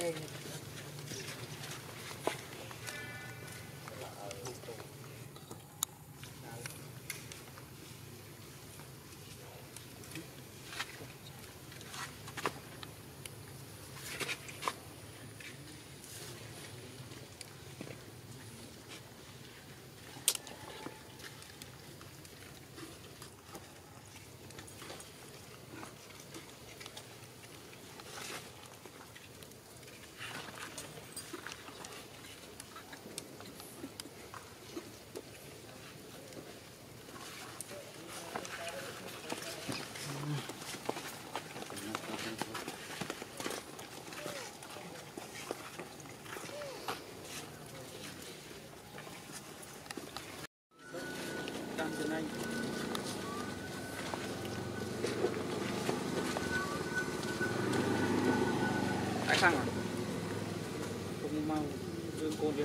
things. anh. Anh sang à? Không mau đưa cô đi.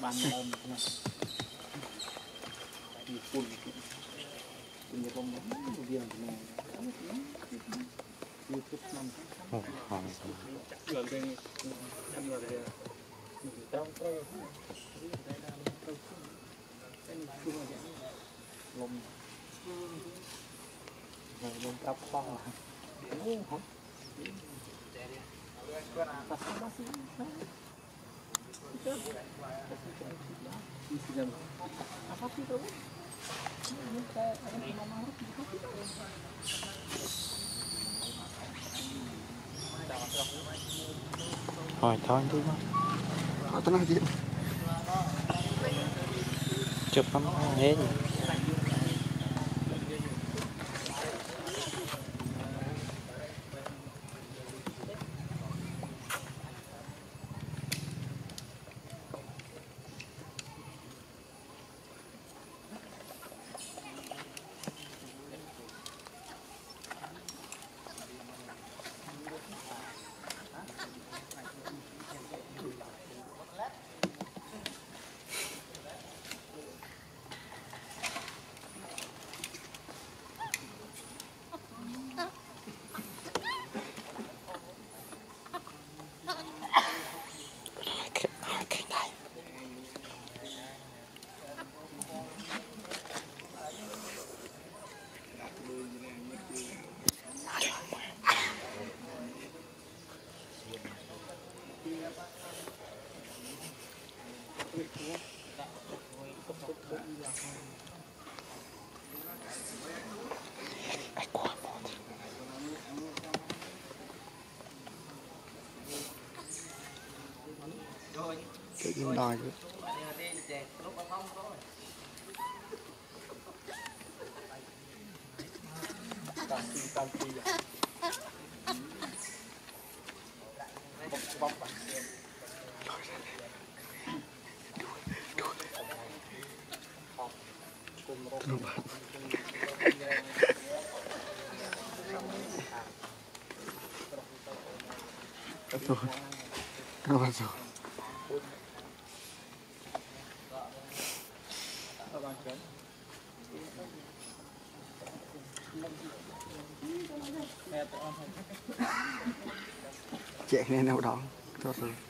Mantan mas. Pun punya lom lom kapal oh, thôi thôi đi mà Ở tao nói gì? chụp lắm hết cái Cái gì đòi chứ? tam phi tam phi bọc bọc bọc Rồi. Rồi rồi. các tụi con thấy Chạy lên đâu đó. Tốt rồi.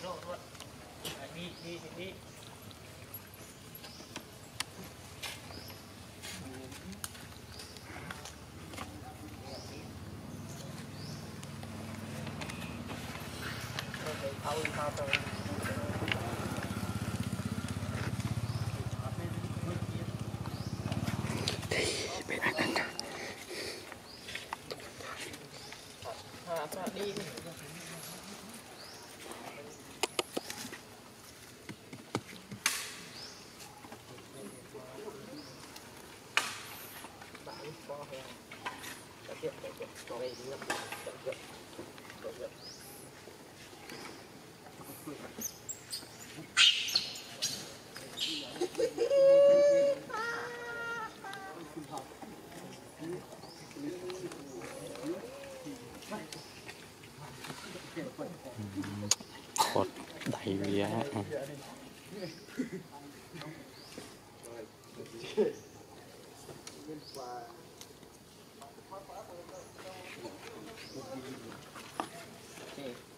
โลดรวดดีดีดีเอาเอาต กดไดเวีย Okay.